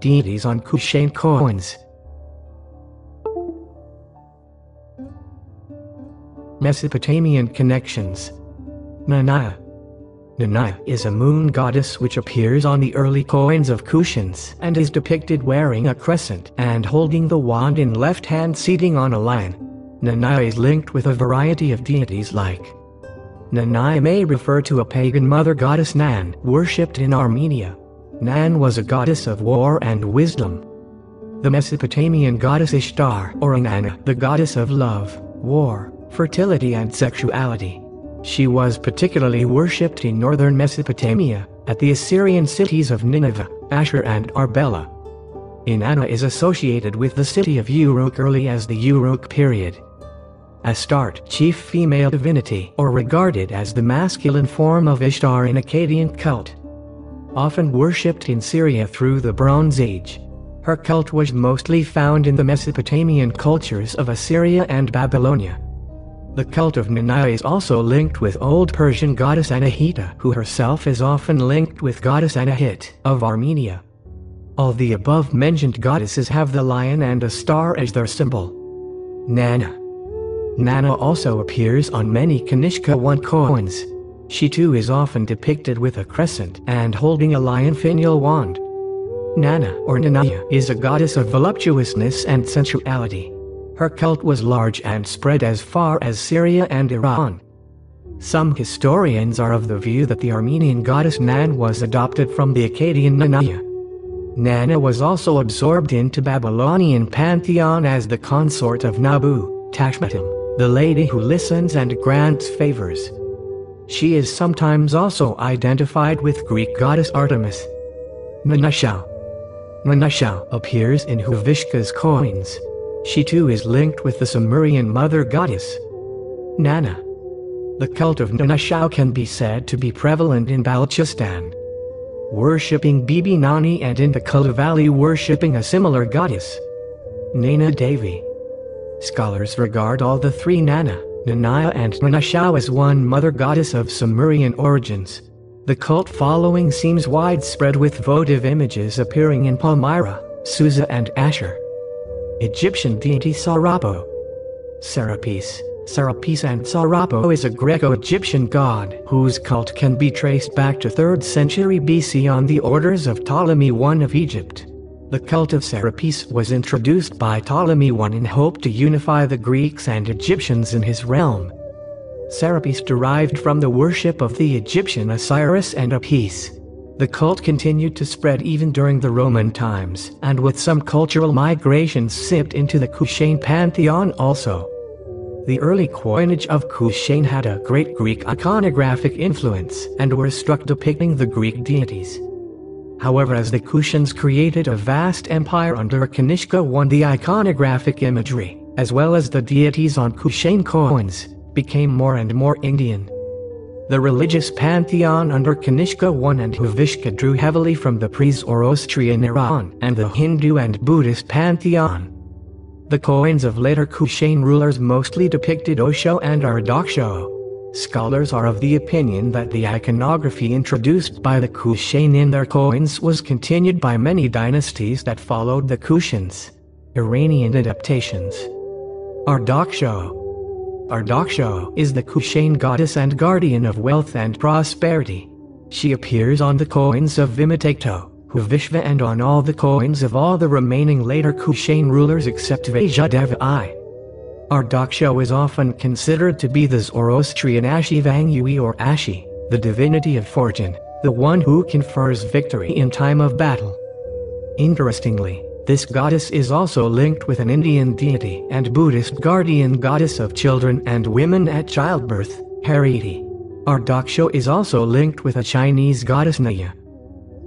Deities on Kushan coins. Mesopotamian connections. Nanaya. Nanaya is a moon goddess which appears on the early coins of Kushans and is depicted wearing a crescent and holding the wand in left hand seating on a lion. Nanaya is linked with a variety of deities like Nanaya may refer to a pagan mother goddess Nan, worshipped in Armenia. Nan was a goddess of war and wisdom. The Mesopotamian goddess Ishtar, or Inanna, the goddess of love, war, fertility and sexuality. She was particularly worshipped in northern Mesopotamia, at the Assyrian cities of Nineveh, Ashur and Arbela. Inanna is associated with the city of Uruk early as the Uruk period. Astarte, chief female divinity, or regarded as the masculine form of Ishtar in Akkadian cult. Often worshipped in Syria through the Bronze Age. Her cult was mostly found in the Mesopotamian cultures of Assyria and Babylonia. The cult of Nanaya is also linked with Old Persian goddess Anahita, who herself is often linked with goddess Anahit of Armenia. All the above-mentioned goddesses have the lion and a star as their symbol. Nana Nana also appears on many Kanishka 1 coins. She too is often depicted with a crescent and holding a lion finial wand. Nana or Nanaya is a goddess of voluptuousness and sensuality. Her cult was large and spread as far as Syria and Iran. Some historians are of the view that the Armenian goddess Nan was adopted from the Akkadian Nanaya. Nana was also absorbed into Babylonian pantheon as the consort of Nabu, Tashmetum the lady who listens and grants favors. She is sometimes also identified with Greek goddess Artemis. Nanashau. Nanashau appears in Huvishka's coins. She too is linked with the Sumerian mother goddess. Nana. The cult of Nanashau can be said to be prevalent in Balochistan. Worshipping Bibi Nani and in the Kula Valley worshipping a similar goddess. Nana Devi. Scholars regard all the three Nana, Nanaya and Nanashau as one mother goddess of Sumerian origins. The cult following seems widespread with votive images appearing in Palmyra, Susa and Ashur. Egyptian deity Sarapo Serapis Serapis and Sarapo is a Greco-Egyptian god whose cult can be traced back to 3rd century BC on the orders of Ptolemy I of Egypt. The cult of Serapis was introduced by Ptolemy I in hope to unify the Greeks and Egyptians in his realm. Serapis derived from the worship of the Egyptian Osiris and Apis. The cult continued to spread even during the Roman times, and with some cultural migrations sipped into the Kushan pantheon also. The early coinage of Kushan had a great Greek iconographic influence and were struck depicting the Greek deities. However as the Kushans created a vast empire under Kanishka I the iconographic imagery, as well as the deities on Kushan coins, became more and more Indian. The religious pantheon under Kanishka I and Huvishka drew heavily from the pre-Zoroastrian Iran and the Hindu and Buddhist pantheon. The coins of later Kushan rulers mostly depicted Oesho and Ardaksho, Scholars are of the opinion that the iconography introduced by the Kushan in their coins was continued by many dynasties that followed the Kushans. Iranian adaptations. Ardaksho Ardaksho is the Kushan goddess and guardian of wealth and prosperity. She appears on the coins of Vimatato, Huvishka and on all the coins of all the remaining later Kushan rulers except Vasudeva I. Ardaksho is often considered to be the Zoroastrian Ashi Vanguhi or Ashi, the divinity of fortune, the one who confers victory in time of battle. Interestingly, this goddess is also linked with an Indian deity and Buddhist guardian goddess of children and women at childbirth, Hariti. Ardaksho is also linked with a Chinese goddess Naya.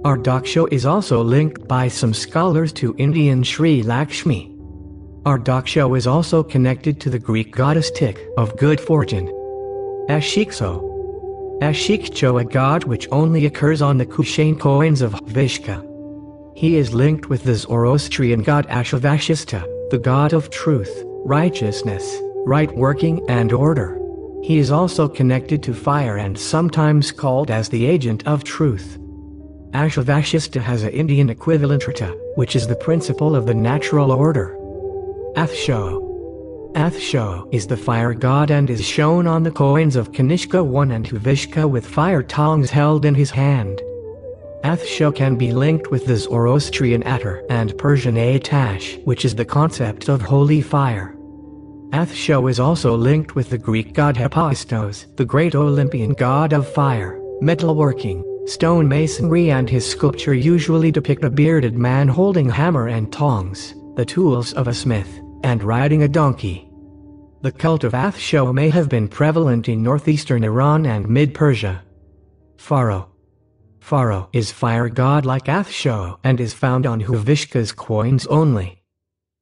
Ardaksho is also linked by some scholars to Indian Sri Lakshmi, Ardaksho is also connected to the Greek goddess Tyche of good fortune. Ashikso. Ashikcho a god which only occurs on the Kushan coins of Vishka. He is linked with the Zoroastrian god Asha Vahishta, the god of truth, righteousness, right working and order. He is also connected to fire and sometimes called as the agent of truth. Asha Vahishta has an Indian equivalent Rita, which is the principle of the natural order. Athsho. Athsho is the fire god and is shown on the coins of Kanishka I and Huvishka with fire tongs held in his hand. Athsho can be linked with the Zoroastrian Atar and Persian Atash, which is the concept of holy fire. Athsho is also linked with the Greek god Hephaestos, the great Olympian god of fire, metalworking, stone masonry and his sculpture usually depict a bearded man holding hammer and tongs, the tools of a smith, and riding a donkey. The cult of Athsho may have been prevalent in northeastern Iran and mid-Persia. Pharro Pharro is fire god like Athsho and is found on Huvishka's coins only.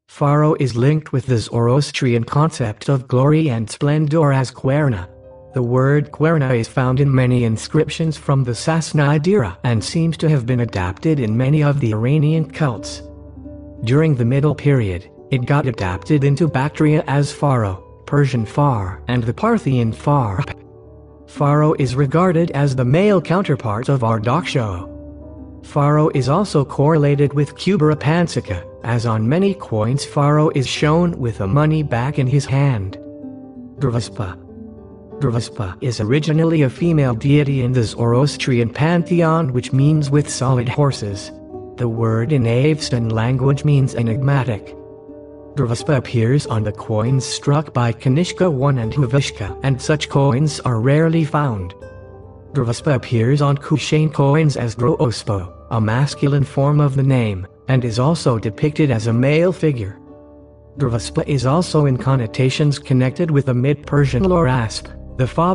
Pharro is linked with the Zoroastrian concept of glory and splendor as Khvarenah. The word Khvarenah is found in many inscriptions from the Sassanid era and seems to have been adapted in many of the Iranian cults. During the Middle Period, it got adapted into Bactria as Pharro, Persian Far, and the Parthian Far. Pharro is regarded as the male counterpart of Ardaksho. Pharro is also correlated with Kubera Pansica, as on many coins Pharro is shown with a money bag in his hand. Dravaspa Dravaspa is originally a female deity in the Zoroastrian pantheon which means with solid horses. The word in Avestan language means enigmatic. Dravaspa appears on the coins struck by Kanishka I and Huvishka and such coins are rarely found. Dravaspa appears on Kushan coins as Droospo, a masculine form of the name, and is also depicted as a male figure. Dravaspa is also in connotations connected with the mid-Persian Lohrasp, the father